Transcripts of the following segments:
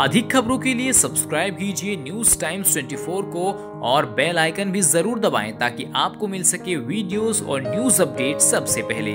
अधिक खबरों के लिए सब्सक्राइब कीजिए न्यूज़ टाइम्स 24 को और बेल आइकन भी ज़रूर दबाएँ ताकि आपको मिल सके वीडियोस और न्यूज़ अपडेट सबसे पहले।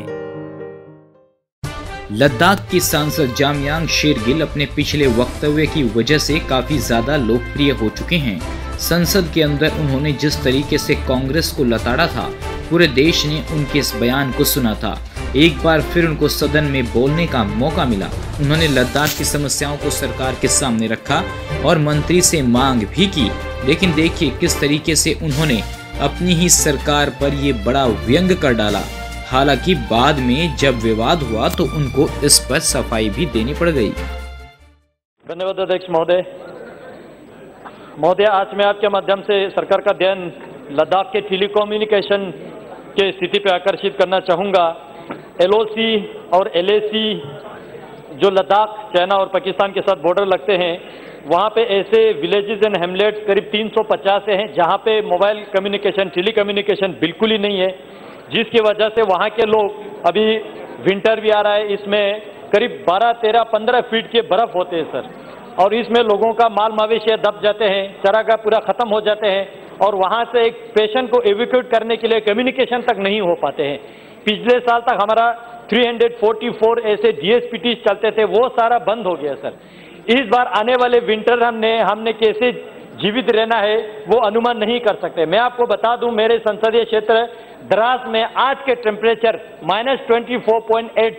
लद्दाख की सांसद जामयांग शेरगिल अपने पिछले वक्तव्य की वजह से काफ़ी ज़्यादा लोकप्रिय हो चुके हैं। संसद के अंदर उन्होंने जिस तरीके से कांग्रेस को लताड़ा था, पूरे देश ने उनके इस बयान को सुना था। एक बार फिर उनको सदन में बोलने का मौका मिला। उन्होंने लद्दाख की समस्याओं को सरकार के सामने रखा और मंत्री से मांग भी की। लेकिन देखिए किस तरीके से उन्होंने अपनी ही सरकार पर ये बड़ा व्यंग कर डाला। हालाँकि बाद में जब विवाद हुआ तो उनको इस पर सफ़ाई भी देनी पड़ गई। धन्यवाद अध्यक्ष महोदय। महोदय, आज मैं आपके माध्यम से सरकार का ध्यान लद्दाख के टेलीकम्युनिकेशन के स्थिति पर आकर्षित करना चाहूँगा। एलओसी और एलएसी जो लद्दाख चाइना और पाकिस्तान के साथ बॉर्डर लगते हैं वहाँ पे ऐसे विलेजेस एंड हेमलेट्स करीब 350 हैं जहाँ पे मोबाइल कम्युनिकेशन टेली कम्युनिकेशन बिल्कुल ही नहीं है। जिसकी वजह से वहाँ के लोग अभी विंटर भी आ रहा है इसमें करीब 12, 13, 15 फीट के बर्फ़ होते हैं सर। और इसमें लोगों का माल मवेशी दब जाते हैं चरा का पूरा खत्म हो जाते हैं और वहाँ से एक पेशेंट को एविक्यूट करने के लिए कम्युनिकेशन तक नहीं हो पाते हैं। पिछले साल तक हमारा 344 ऐसे डीएसपीटी चलते थे, वो सारा बंद हो गया, सर। इस बार आने वाले विंटर हमने हमने कैसे जीवित रहना है, वो अनुमान नहीं कर सकते। मैं आपको बता दूँ, मेरे संसदीय क्षेत्र द्रास में आज के टेम्परेचर माइनस ट्वेंटी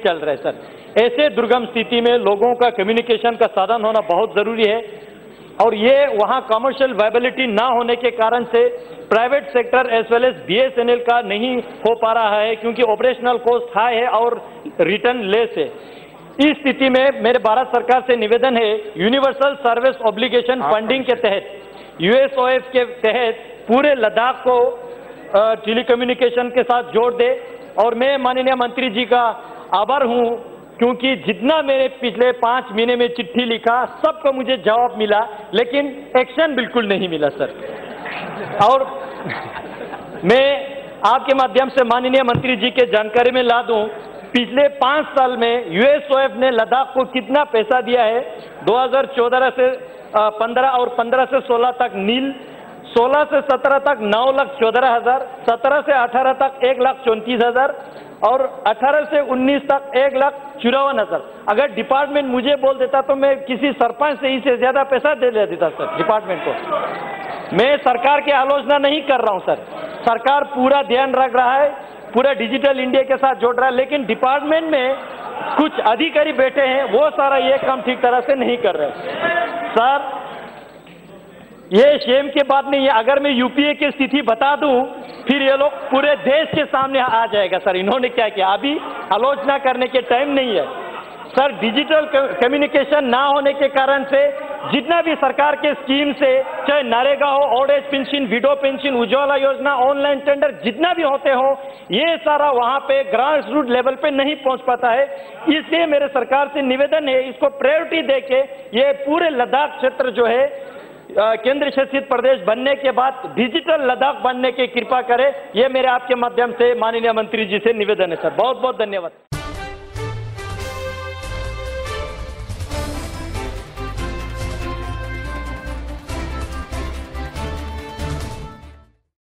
चल रहे सर। ऐसे दुर्गम स्थिति में लोगों का कम्युनिकेशन का साधन होना बहुत ज़रूरी है। और ये वहाँ कमर्शियल वायबिलिटी ना होने के कारण से private sector as well as BSNL का नहीं हो पा रहा है क्योंकि ऑपरेशनल कॉस्ट हाई है और रिटर्न लेस है। इस स्थिति में मेरे भारत सरकार से निवेदन है यूनिवर्सल सर्विस ऑब्लिगेशन फंडिंग के तहत यूएसओएफ के तहत पूरे लद्दाख को टेलीकम्युनिकेशन के साथ जोड़ दे। और मैं माननीय मंत्री जी का आभार हूँ क्योंकि जितना मैंने पिछले पाँच महीने में चिट्ठी लिखा, सबको मुझे जवाब मिला, लेकिन एक्शन बिल्कुल नहीं मिला, सर। और मैं आपके माध्यम से माननीय मंत्री जी के जानकारी में ला दूँ, पिछले पाँच साल में यूएसओएफ ने लद्दाख को कितना पैसा दिया है? 2014 से 15 और 15 से 16 तक नील 16 से 17 तक नौ लाख चौदह हज़ार, सत्रह से 18 तक एक लाख चौंतीस हज़ार और 18 से 19 तक एक लाख चौरावन हज़ार। अगर डिपार्टमेंट मुझे बोल देता तो मैं किसी सरपंच से ही से ज़्यादा पैसा दे देता, सर डिपार्टमेंट को। मैं सरकार की आलोचना नहीं कर रहा हूँ, सर। सरकार पूरा ध्यान रख रहा है, पूरा डिजिटल इंडिया के साथ जोड़ रहा है, लेकिन डिपार्टमेंट में कुछ अधिकारी बैठे हैं, वो सारा ये काम ठीक तरह से नहीं कर रहे सर ये शेम की बात नहीं है। अगर मैं यूपीए की स्थिति बता दूँ, फिर ये लोग पूरे देश के सामने आ जाएगा। सर, इन्होंने क्या किया? अभी आलोचना करने के टाइम नहीं है। सर डिजिटल कम्युनिकेशन ना होने के कारण से जितना भी सरकार के स्कीम से, चाहे नरेगा हो old age pension widow pension Ujjwala योजना ऑनलाइन टेंडर जितना भी होते हो, ये सारा वहाँ पे ग्रास रूट लेवल पे नहीं पहुँच पाता है। इसलिए मेरे सरकार से निवेदन है, इसको प्रायोरिटी देके ये पूरे लद्दाख क्षेत्र जो है केंद्र शासित प्रदेश बनने के बाद डिजिटल लद्दाख बनने की कृपा करें, ये मेरे आपके माध्यम से माननीय मंत्री जी से निवेदन है, सर। बहुत बहुत धन्यवाद।